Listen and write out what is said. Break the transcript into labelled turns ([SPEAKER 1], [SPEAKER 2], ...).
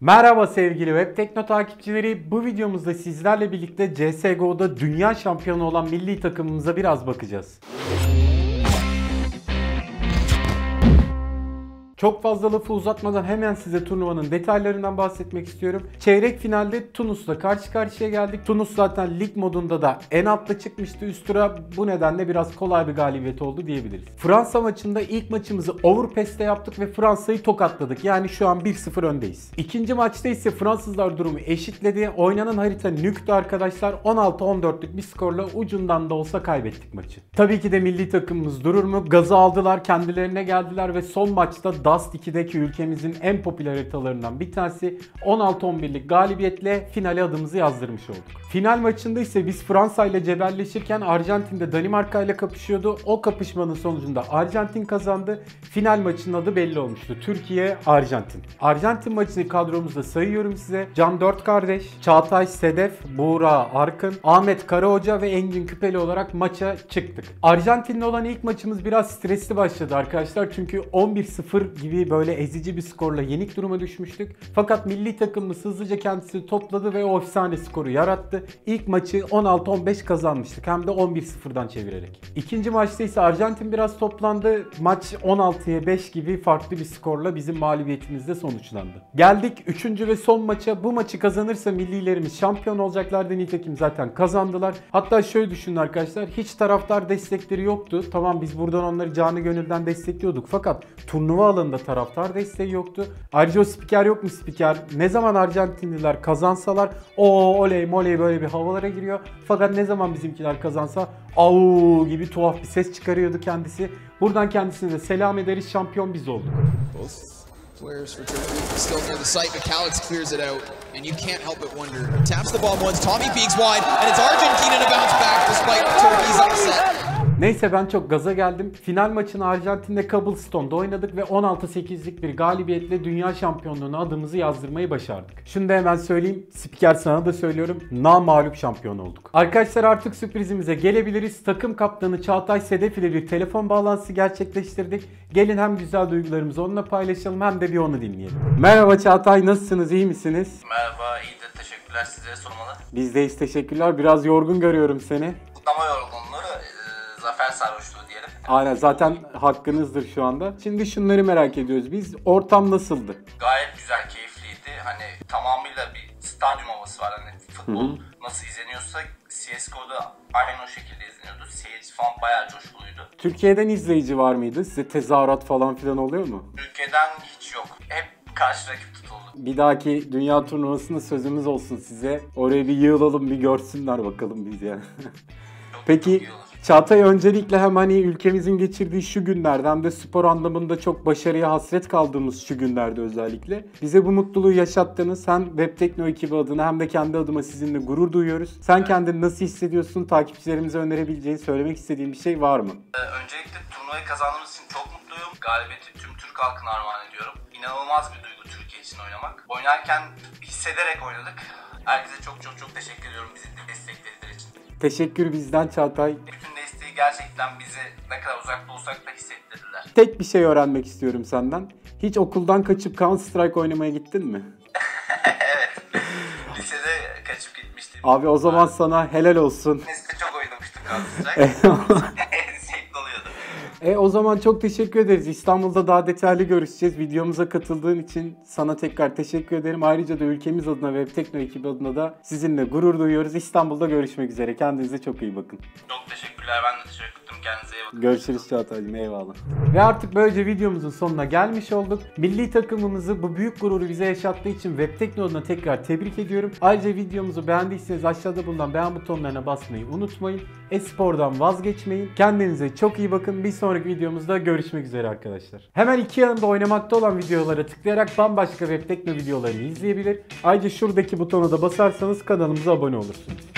[SPEAKER 1] Merhaba sevgili Web Tekno takipçileri. Bu videomuzda sizlerle birlikte CSGO'da dünya şampiyonu olan milli takımımıza biraz bakacağız. Çok fazla lafı uzatmadan hemen size turnuvanın detaylarından bahsetmek istiyorum. Çeyrek finalde Tunus'la karşı karşıya geldik. Tunus zaten lig modunda da en altta çıkmıştı üst tura. Bu nedenle biraz kolay bir galibiyet oldu diyebiliriz. Fransa maçında ilk maçımızı overpass'te yaptık ve Fransa'yı tokatladık. Yani şu an 1-0 öndeyiz. İkinci maçta ise Fransızlar durumu eşitledi. Oynanan harita nüktü arkadaşlar. 16-14'lük bir skorla ucundan da olsa kaybettik maçı. Tabii ki de milli takımımız durur mu? Gazı aldılar, kendilerine geldiler ve son maçta Dust 2'deki ülkemizin en popüler haritalarından bir tanesi 16-11'lik galibiyetle finale adımızı yazdırmış olduk. Final maçında ise biz Fransa ile cebelleşirken Arjantin de Danimarka ile kapışıyordu. O kapışmanın sonucunda Arjantin kazandı. Final maçının adı belli olmuştu. Türkiye Arjantin. Arjantin maçını kadromuzda sayıyorum size. Can Dört kardeş, Çağatay Sedef, Buğra Arkın, Ahmet Karahoca ve Engin Küpeli olarak maça çıktık. Arjantin'le olan ilk maçımız biraz stresli başladı arkadaşlar. Çünkü 11-0 gibi böyle ezici bir skorla yenik duruma düşmüştük. Fakat milli takımımız hızlıca kendisini topladı ve o efsane skoru yarattı. İlk maçı 16-15 kazanmıştık. Hem de 11-0'dan çevirerek. İkinci maçta ise Arjantin biraz toplandı. Maç 16'ya 5 gibi farklı bir skorla bizim mağlubiyetimizde sonuçlandı. Geldik 3. ve son maça. Bu maçı kazanırsa millilerimiz şampiyon olacaklardı. Nitekim zaten kazandılar. Hatta şöyle düşünün arkadaşlar. Hiç taraftar destekleri yoktu. Tamam biz buradan onları canı gönülden destekliyorduk. Fakat turnuva alanında taraftar desteği yoktu. Ayrıca o spiker yok mu spiker? Ne zaman Arjantinliler kazansalar o oley moley böyle bir havalara giriyor. Fakat ne zaman bizimkiler kazansa au gibi tuhaf bir ses çıkarıyordu kendisi. Buradan kendisine de selam ederiz. Şampiyon biz olduk.
[SPEAKER 2] Players for Turkey still near the site, but Calix clears it out, and you can't help but wonder. Taps the bomb once, Tommy peeks wide, and it's Argentina
[SPEAKER 1] Neyse ben çok gaza geldim. Final maçını Arjantin'de Cobblestone'da oynadık ve 16-8'lik bir galibiyetle dünya şampiyonluğuna adımızı yazdırmayı başardık. Şunu da hemen söyleyeyim. Spiker sana da söylüyorum. Namalup şampiyon olduk. Arkadaşlar artık sürprizimize gelebiliriz. Takım kaptanı Çağatay Sedef ile bir telefon bağlantısı gerçekleştirdik. Gelin hem güzel duygularımızı onunla paylaşalım hem de bir onu dinleyelim. Merhaba Çağatay nasılsınız? iyi misiniz?
[SPEAKER 3] Merhaba, iyidir. Teşekkürler. Sizlere sormalı.
[SPEAKER 1] Bizdeyiz teşekkürler. Biraz yorgun görüyorum seni.
[SPEAKER 3] Kutlama yorgunluğu,
[SPEAKER 1] Aynen zaten hakkınızdır şu anda. Şimdi şunları merak ediyoruz biz. Ortam nasıldı?
[SPEAKER 3] Gayet güzel, keyifliydi. Hani tamamıyla bir stadyum havası var. Hani futbol nasıl izleniyorsa CSGO'da aynen o şekilde izleniyordu. Seyirci falan bayağı coşkuluydu.
[SPEAKER 1] Türkiye'den izleyici var mıydı? Size tezahürat falan filan oluyor mu?
[SPEAKER 3] Ülkeden hiç yok. Hep karşı rakip tutuldu.
[SPEAKER 1] Bir dahaki dünya turnuvasında sözümüz olsun size. Oraya bir yığılalım bir görsünler bakalım biz yani. Peki
[SPEAKER 3] çok iyi olur.
[SPEAKER 1] Çağatay öncelikle hem hani ülkemizin geçirdiği şu günlerde hem de spor anlamında çok başarıya hasret kaldığımız şu günlerde özellikle bize bu mutluluğu yaşattığınız hem Web Tekno ekibi adına hem de kendi adıma sizinle gurur duyuyoruz. Sen kendini nasıl hissediyorsun? Takipçilerimize önerebileceğin, söylemek istediğin bir şey var mı?
[SPEAKER 3] Ee, Öncelikle turnuvayı kazandığımız için çok mutluyum. Galibiyeti tüm Türk halkına armağan ediyorum. İnanılmaz bir duygu Türkiye için oynamak. Oynarken hissederek oynadık. Herkese çok çok çok teşekkür ediyorum bizi desteklediği için.
[SPEAKER 1] Teşekkür bizden Çağatay.
[SPEAKER 3] Bütün gerçekten bizi ne kadar uzakta olsak da hissettirdiler.
[SPEAKER 1] Tek bir şey öğrenmek istiyorum senden. Hiç okuldan kaçıp Counter Strike oynamaya gittin mi?
[SPEAKER 3] evet. Lisede kaçıp gitmiştim.
[SPEAKER 1] Abi o zaman sana helal olsun.
[SPEAKER 3] Lisede çok oynamıştık Counter Strike.
[SPEAKER 1] E o zaman çok teşekkür ederiz. İstanbul'da daha detaylı görüşeceğiz. Videomuza katıldığın için sana tekrar teşekkür ederim. Ayrıca da ülkemiz adına ve Tekno ekibi adına da sizinle gurur duyuyoruz. İstanbul'da görüşmek üzere. Kendinize çok iyi bakın.
[SPEAKER 3] Çok teşekkürler. Ben de teşekkür ederim. Kendinize iyi bakın.
[SPEAKER 1] Görüşürüz Çağatay'cığım eyvallah. Ve artık böylece videomuzun sonuna gelmiş olduk. Milli takımımızı bu büyük gururu bize yaşattığı için Web Tekno adına tekrar tebrik ediyorum. Ayrıca videomuzu beğendiyseniz aşağıda bulunan beğen butonlarına basmayı unutmayın. Espor'dan vazgeçmeyin. Kendinize çok iyi bakın. Bir sonraki videomuzda görüşmek üzere arkadaşlar. Hemen iki yanında oynamakta olan videolara tıklayarak bambaşka Web Tekno videolarını izleyebilir. Ayrıca şuradaki butona da basarsanız kanalımıza abone olursunuz.